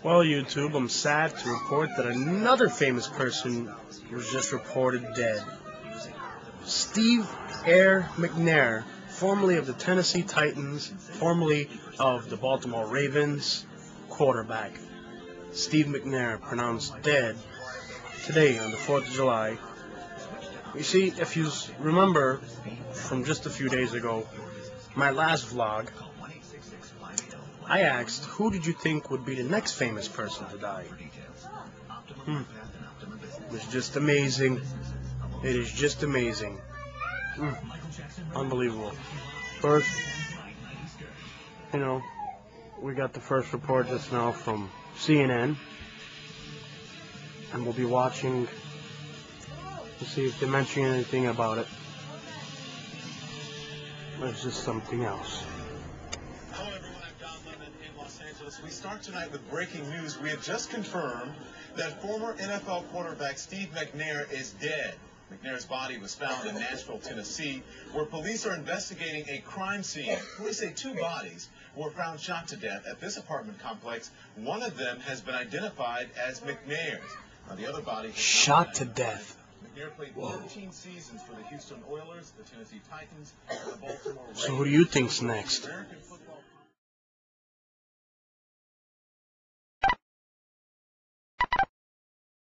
Well, YouTube, I'm sad to report that another famous person was just reported dead. Steve Air McNair, formerly of the Tennessee Titans, formerly of the Baltimore Ravens, quarterback. Steve McNair, pronounced dead today on the 4th of July. You see, if you remember from just a few days ago, my last vlog, I asked, who did you think would be the next famous person to die? Hmm. It's just amazing. It is just amazing. Hmm. Unbelievable. First, you know, we got the first report just now from CNN. And we'll be watching to see if they mention anything about it. There's just something else. We start tonight with breaking news. We have just confirmed that former NFL quarterback Steve McNair is dead. McNair's body was found in Nashville, Tennessee, where police are investigating a crime scene. Police say two bodies were found shot to death at this apartment complex. One of them has been identified as McNair's. Now, the other body shot to death. McNair played 13 seasons for the Houston Oilers, the Tennessee Titans, the Baltimore Ravens. So who do you think's next?